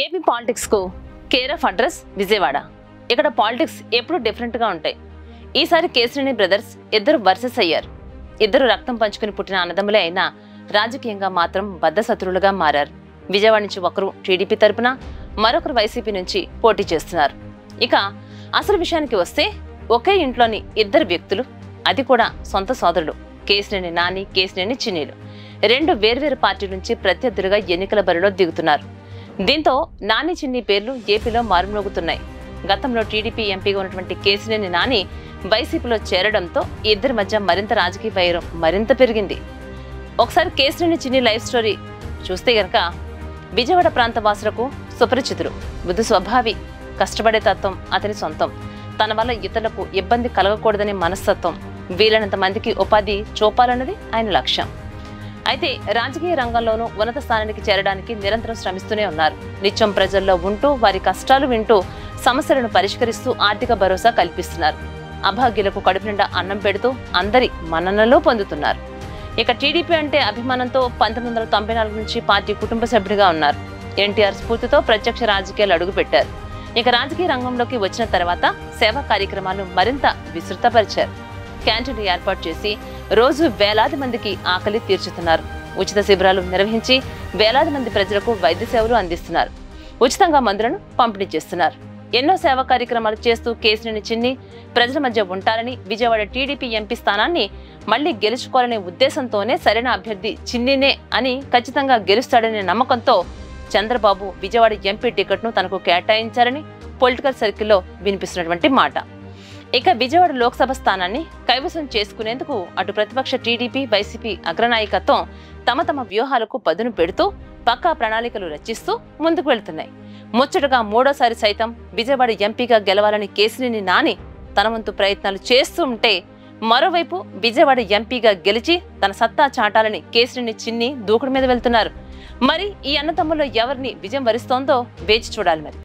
AP పాలిటిక్స్కు care of address Vijayawada. ఇక్కడ politics ఎప్పుడు డిఫరెంట్గా ఉంటాయి. ఈసారి కేసరిని బ్రదర్స్ ఇద్దరు వర్సెస్ అయ్యారు. ఇద్దరు రక్తం పంచుకుని పుట్టిన అన్నదమ్ములే అయినా రాజకీయంగా మాత్రం బద్ధశత్రులుగా మారారు. విజయవాడ నుంచి ఒకరు టీడీపీ తరపున మరొకరు వైసీపీ నుంచి పోటీ చేస్తున్నారు. ఇక అసలు విషయానికి వస్తే ఒకే ఇంట్లోని ఇద్దరు వ్యక్తులు అది కూడా సొంత సోదరులు కేసినేని నాని కేసినేని చిన్నీలు. రెండు వేర్వేరు పార్టీల నుంచి ప్రత్యర్థులుగా ఎన్నికల బరిలో దిగుతున్నారు. దీంతో నాని చిన్ని పేర్లు ఏపీలో మారుమోగుతున్నాయి గతంలో టీడీపీ ఎంపీగా ఉన్నటువంటి కేసినేని నాని వైసీపీలో చేరడంతో ఇద్దరి మధ్య మరింత రాజకీయ వైరం మరింత పెరిగింది. ఒకసారి కేసినేని చిన్ని లైఫ్ స్టోరీ చూస్తే గనక విజయవాడ ప్రాంత వాసులకు సుపరిచితుడు. బుద్ధి స్వభావి కష్టపడే తత్వం అతని సొంతం. తన వల్ల ఇతరులకు ఇబ్బంది కలగకూడదనే మనస్తత్వం. వీలైనంత మందికి ఉపాధి చూపాలన్నది ఆయన లక్ష్యం. అయితే రాజకీయ రంగంలోనూ ఉన్నత స్థానానికి చేరడానికి నిరంతరం శ్రమిస్తూనే ఉన్నారు. నిత్యం ప్రజల్లో ఉంటూ వారి కష్టాలు వింటూ సమస్యలను పరిష్కరిస్తూ ఆర్థిక భరోసా కల్పిస్తున్నారు. అభాగ్యులకు కడుపు నిండా అన్నం పెడుతూ అందరి మన్ననలో పొందుతున్నారు. ఇక టీడీపీ అంటే అభిమానంతో పంతొమ్మిది వందల తొంభై నాలుగు నుంచి పార్టీ కుటుంబ సభ్యుడిగా ఉన్నారు. ఎన్టీఆర్ స్ఫూర్తితో ప్రత్యక్ష రాజకీయాలు అడుగుపెట్టారు. ఇక రాజకీయ రంగంలోకి వచ్చిన తర్వాత సేవా కార్యక్రమాలు మరింత విస్తృతపరిచారు. క్యాంటీన్లు ఏర్పాటు చేసి రోజు వేలాది మందికి ఆకలి తీర్చుతున్నారు. ఉచిత శిబిరాలు నిర్వహించి వేలాది మంది ప్రజలకు వైద్య సేవలు అందిస్తున్నారు. ఉచితంగా మందులను పంపిణీ చేస్తున్నారు. ఎన్నో సేవా కార్యక్రమాలు చేస్తూ కేసుని చిన్ని ప్రజల మధ్య ఉంటారని విజయవాడ టీడీపీ ఎంపీ స్థానాన్ని మళ్ళీ గెలుచుకోవాలనే ఉద్దేశంతోనే సరైన అభ్యర్థి చిన్నినే అని ఖచ్చితంగా గెలుస్తాడనే నమ్మకంతో చంద్రబాబు విజయవాడ ఎంపీ టికెట్ను తనకు కేటాయించారని పొలిటికల్ సర్కిల్లో వినిపిస్తున్నటువంటి మాట. ఇక విజయవాడ లోక్సభ స్థానాన్ని కైవసం చేసుకునేందుకు అటు ప్రతిపక్ష టీడీపీ వైసీపీ అగ్రనాయకత్వం తమ తమ వ్యూహాలకు పదును పెడుతూ పక్కా ప్రణాళికలు రచిస్తూ ముందుకు వెళ్తున్నాయి. ముచ్చటగా మూడోసారి సైతం విజయవాడ ఎంపీగా గెలవాలని కేసినేని నాని తన వంతు ప్రయత్నాలు చేస్తూ ఉంటే మరోవైపు విజయవాడ ఎంపీగా గెలిచి తన సత్తా చాటాలని కేసినేని చిన్ని దూకుడు మీద వెళ్తున్నారు. మరి ఈ అన్నతమ్ముల్లో ఎవరిని విజయం వరిస్తోందో వేచి చూడాలి మరి.